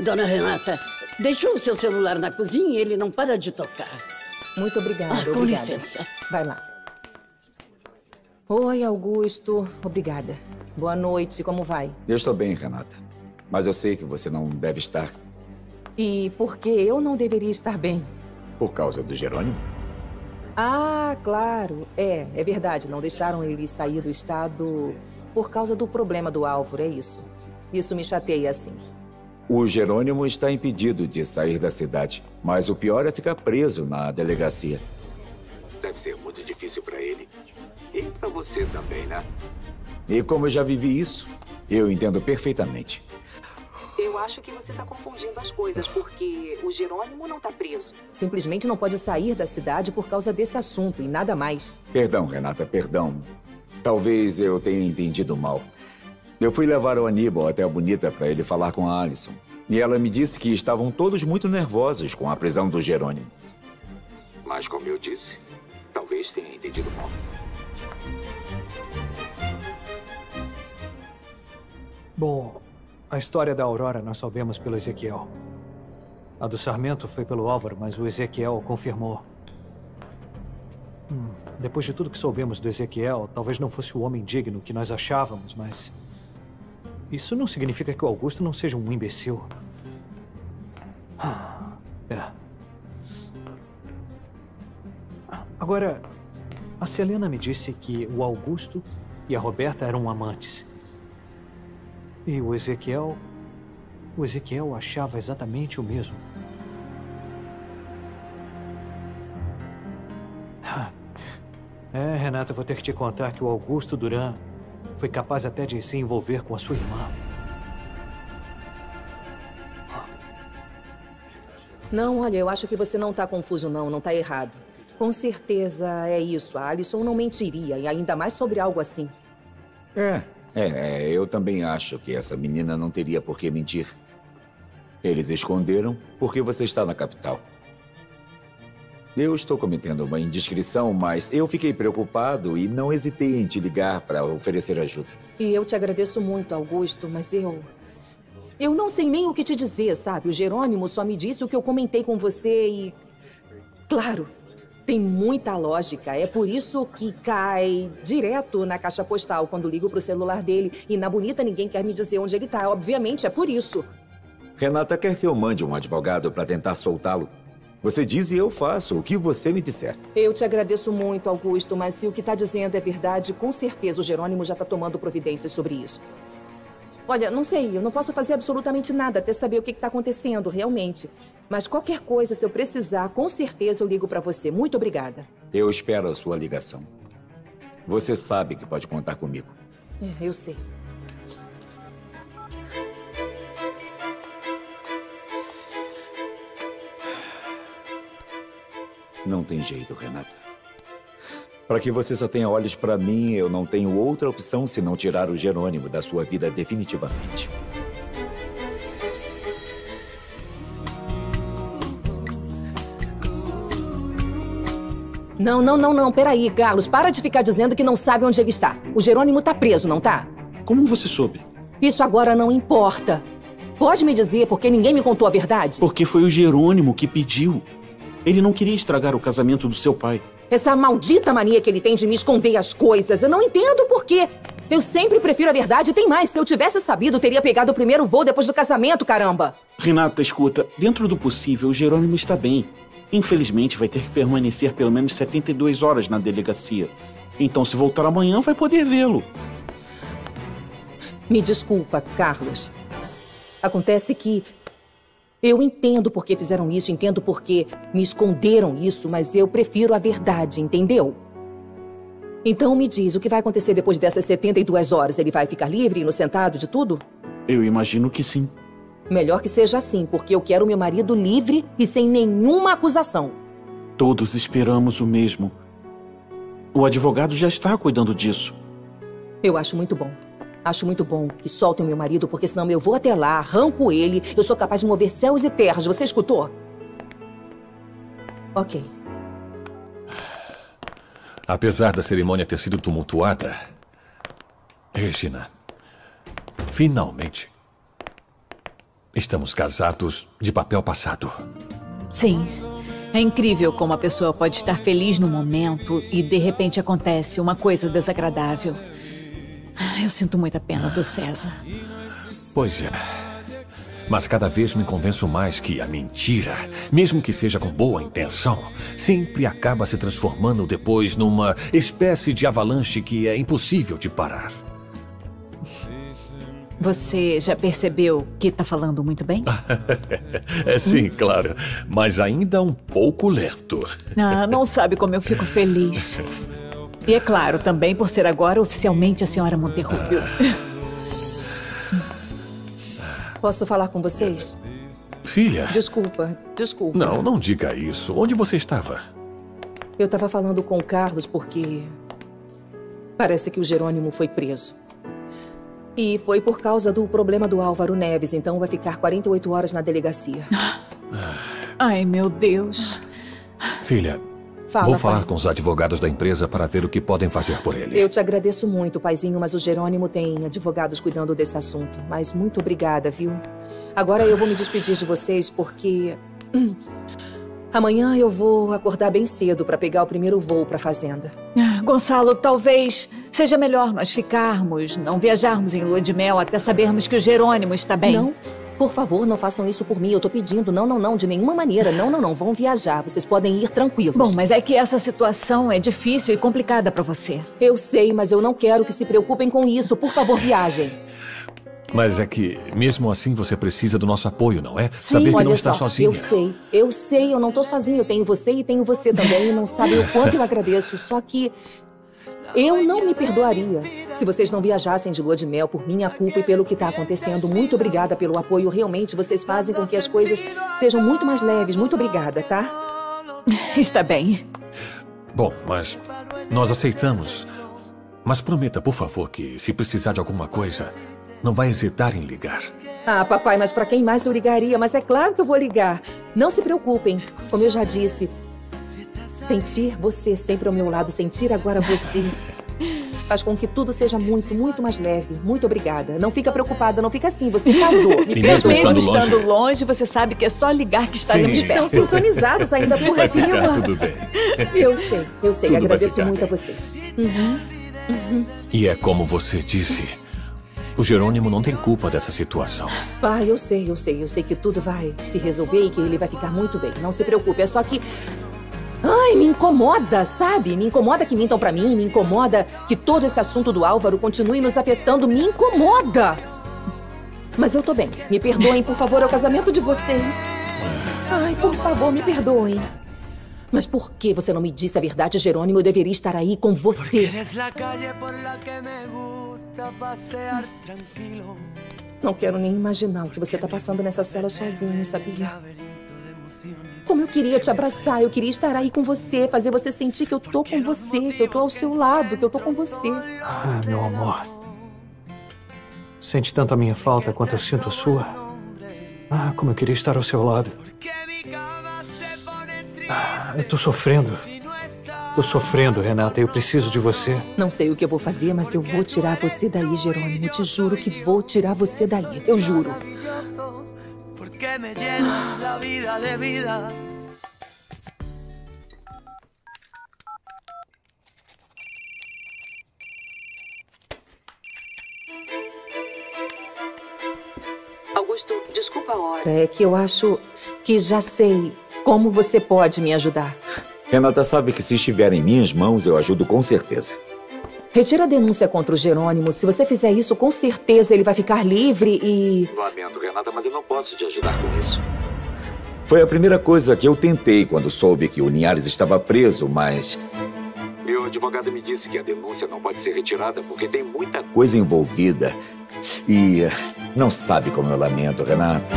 Dona Renata, deixou o seu celular na cozinha e ele não para de tocar. Muito obrigada. Ah, com obrigada. licença. Vai lá. Oi, Augusto. Obrigada. Boa noite. Como vai? Eu estou bem, Renata. Mas eu sei que você não deve estar E por que eu não deveria estar bem? por causa do Jerônimo. Ah, claro. É, é verdade. Não deixaram ele sair do estado por causa do problema do Álvaro, é isso. Isso me chateia assim. O Jerônimo está impedido de sair da cidade, mas o pior é ficar preso na delegacia. Deve ser muito difícil para ele. E para você também, né? E como eu já vivi isso, eu entendo perfeitamente. Eu acho que você está confundindo as coisas, porque o Jerônimo não está preso. Simplesmente não pode sair da cidade por causa desse assunto e nada mais. Perdão, Renata, perdão. Talvez eu tenha entendido mal. Eu fui levar o Aníbal até a Bonita para ele falar com a Alison. E ela me disse que estavam todos muito nervosos com a prisão do Jerônimo. Mas, como eu disse, talvez tenha entendido mal. Bom, a história da Aurora nós soubemos pelo Ezequiel. A do Sarmento foi pelo Álvaro, mas o Ezequiel confirmou. Hum, depois de tudo que soubemos do Ezequiel, talvez não fosse o homem digno que nós achávamos, mas. Isso não significa que o Augusto não seja um imbecil. Ah, É. Agora, a Selena me disse que o Augusto e a Roberta eram amantes. E o Ezequiel. O Ezequiel achava exatamente o mesmo. Ah. É, Renata, vou ter que te contar que o Augusto Duran foi capaz até de se envolver com a sua irmã. Não, olha, eu acho que você não está confuso, não. Não está errado. Com certeza é isso. A Alison não mentiria, e ainda mais sobre algo assim. É, é, é, eu também acho que essa menina não teria por que mentir. Eles esconderam porque você está na capital. Eu estou cometendo uma indiscrição, mas eu fiquei preocupado e não hesitei em te ligar para oferecer ajuda. E eu te agradeço muito, Augusto, mas eu. Eu não sei nem o que te dizer, sabe? O Jerônimo só me disse o que eu comentei com você e. Claro, tem muita lógica. É por isso que cai direto na caixa postal quando ligo pro celular dele. E na bonita ninguém quer me dizer onde ele tá. Obviamente, é por isso. Renata quer que eu mande um advogado para tentar soltá-lo. Você diz e eu faço o que você me disser. Eu te agradeço muito, Augusto, mas se o que tá dizendo é verdade, com certeza o Jerônimo já tá tomando providências sobre isso. Olha, não sei, eu não posso fazer absolutamente nada até saber o que está acontecendo, realmente. Mas qualquer coisa, se eu precisar, com certeza eu ligo para você. Muito obrigada. Eu espero a sua ligação. Você sabe que pode contar comigo. É, eu sei. Não tem jeito, Renata. Para que você só tenha olhos para mim, eu não tenho outra opção senão tirar o Jerônimo da sua vida definitivamente. Não, não, não, não. Peraí, Carlos. Para de ficar dizendo que não sabe onde ele está. O Jerônimo tá preso, não tá? Como você soube? Isso agora não importa. Pode me dizer por que ninguém me contou a verdade? Porque foi o Jerônimo que pediu. Ele não queria estragar o casamento do seu pai. Essa maldita mania que ele tem de me esconder as coisas. Eu não entendo por quê. Eu sempre prefiro a verdade e tem mais. Se eu tivesse sabido, teria pegado o primeiro voo depois do casamento, caramba. Renata, escuta, dentro do possível, o Jerônimo está bem. Infelizmente, vai ter que permanecer pelo menos 72 horas na delegacia. Então, se voltar amanhã, vai poder vê-lo. Me desculpa, Carlos. Acontece que eu entendo por que fizeram isso, entendo por que me esconderam isso, mas eu prefiro a verdade, entendeu? Então me diz, o que vai acontecer depois dessas 72 horas? Ele vai ficar livre, inocentado de tudo? Eu imagino que sim. Melhor que seja assim, porque eu quero meu marido livre e sem nenhuma acusação. Todos esperamos o mesmo. O advogado já está cuidando disso. Eu acho muito bom. Acho muito bom que soltem meu marido, porque senão eu vou até lá, arranco ele, eu sou capaz de mover céus e terras. Você escutou? Ok. Apesar da cerimônia ter sido tumultuada, Regina, finalmente, estamos casados de papel passado. Sim. É incrível como a pessoa pode estar feliz no momento e de repente acontece uma coisa desagradável. Eu sinto muita pena do César. Pois é. Mas cada vez me convenço mais que a mentira, mesmo que seja com boa intenção, sempre acaba se transformando depois numa espécie de avalanche que é impossível de parar. Você já percebeu que tá falando muito bem? é sim, claro. Mas ainda um pouco lento. Ah, não sabe como eu fico feliz. E é claro, também por ser agora oficialmente a senhora Monterrubio. Posso falar com vocês? Filha. Desculpa, desculpa. Não, não diga isso. Onde você estava? Eu estava falando com o Carlos porque. Parece que o Jerônimo foi preso. E foi por causa do problema do Álvaro Neves, então vai ficar 48 horas na delegacia. Ai, meu Deus. Filha, Fala, vou falar pai. com os advogados da empresa para ver o que podem fazer por ele. Eu te agradeço muito, paizinho, mas o Jerônimo tem advogados cuidando desse assunto. Mas muito obrigada, viu? Agora eu vou me despedir de vocês porque. Amanhã eu vou acordar bem cedo para pegar o primeiro voo para a fazenda. Ah, Gonçalo, talvez seja melhor nós ficarmos, não viajarmos em lua de mel até sabermos que o Jerônimo está bem. Não, por favor, não façam isso por mim. Eu tô pedindo. Não, não, não, de nenhuma maneira. Não, não, não. Vão viajar. Vocês podem ir tranquilos. Bom, mas é que essa situação é difícil e complicada para você. Eu sei, mas eu não quero que se preocupem com isso. Por favor, viajem. Mas é que, mesmo assim, você precisa do nosso apoio, não é? Saber que olha não está só, sozinha. Eu sei, eu sei, eu não tô sozinho. Eu tenho você e tenho você também. E não sabem o quanto eu agradeço. Só que eu não me perdoaria se vocês não viajassem de lua de mel por minha culpa e pelo que tá acontecendo. Muito obrigada pelo apoio. Realmente, vocês fazem com que as coisas sejam muito mais leves. Muito obrigada, tá? Está bem. Bom, mas nós aceitamos. Mas prometa, por favor, que se precisar de alguma coisa, não vai hesitar em ligar. Ah, papai, mas pra quem mais eu ligaria? Mas é claro que eu vou ligar. Não se preocupem. Como eu já disse, sentir você sempre ao meu lado, sentir agora você, faz com que tudo seja muito, muito mais leve. Muito obrigada. Não fica preocupada, não fica assim. Você casou. Me E mesmo perdoe. estando Mesmo longe- longe, você sabe que é só ligar que estaremos Sim. Estão perto. sintonizados ainda por Vai cima. ficar tudo bem. Eu sei, eu sei. Tudo Agradeço muito bem. a vocês. E é como você disse. O Jerônimo não tem culpa dessa situação. Pai, eu sei, eu sei. Eu sei que tudo vai se resolver e que ele vai ficar muito bem. Não se preocupe. É só que. Ai, me incomoda, sabe? Me incomoda que mintam pra mim, me incomoda que todo esse assunto do Álvaro continue nos afetando. Me incomoda! Mas eu tô bem. Me perdoem, por favor, é o casamento de vocês. Ai, por favor, me perdoem. Mas por que você não me disse a verdade, Jerônimo? Eu deveria estar aí com você. Não quero nem imaginar o que você tá passando nessa cela sozinho, sabia? Como eu queria te abraçar, eu queria estar aí com você, fazer você sentir que eu tô com você, que eu tô ao seu lado, que eu tô com você. Ah, meu amor. Sente tanto a minha falta quanto eu sinto a sua? Ah, como eu queria estar ao seu lado. Ah, eu tô sofrendo. Tô sofrendo, Renata. Eu preciso de você. Não sei o que eu vou fazer, mas eu vou tirar você daí, Jerônimo. Te juro que vou tirar você daí. Eu juro. Porque me llenas la vida de vida. Augusto, desculpa a hora. É que eu acho que já sei como você pode me ajudar. Renata sabe que se estiver em minhas mãos, eu ajudo com certeza. Retira a denúncia contra o Jerônimo. Se você fizer isso, com certeza ele vai ficar livre e. Lamento, Renata, mas eu não posso te ajudar com isso. Foi a primeira coisa que eu tentei quando soube que o Linhares estava preso, mas. Meu advogado me disse que a denúncia não pode ser retirada porque tem muita coisa envolvida. E. Não sabe como eu lamento, Renata.